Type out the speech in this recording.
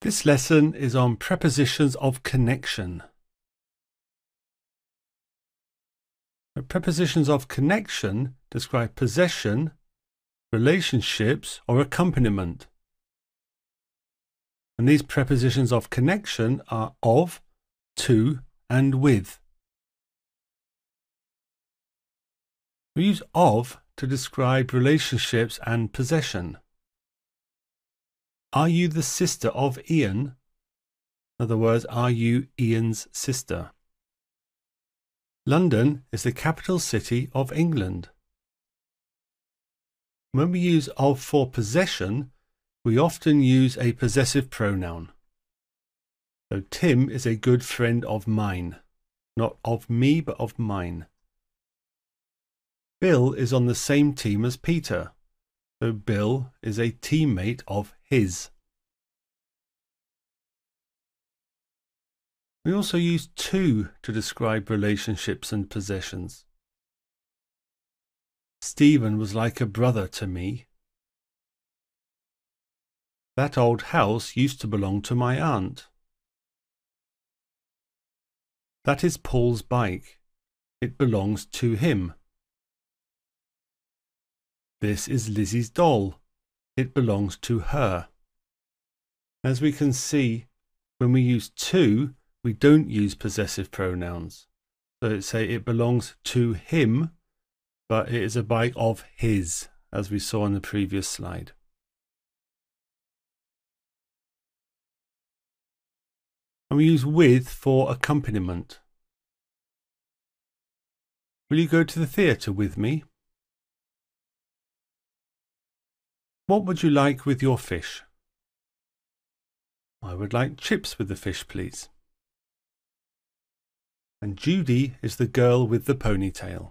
This lesson is on prepositions of connection. Prepositions of connection describe possession, relationships, or accompaniment. And these prepositions of connection are of, to, and with. We use of to describe relationships and possession. Are you the sister of Ian? In other words, are you Ian's sister? London is the capital city of England. When we use of for possession, we often use a possessive pronoun. So Tim is a good friend of mine. Not of me, but of mine. Bill is on the same team as Peter. So Bill is a teammate of his. We also use to to describe relationships and possessions. Stephen was like a brother to me. That old house used to belong to my aunt. That is Paul's bike. It belongs to him. This is Lizzie's doll. It belongs to her. As we can see, when we use to, we don't use possessive pronouns. So say it belongs to him, but it is a bike of his, as we saw in the previous slide. And we use with for accompaniment. Will you go to the theatre with me? What would you like with your fish? I would like chips with the fish, please. And Judy is the girl with the ponytail.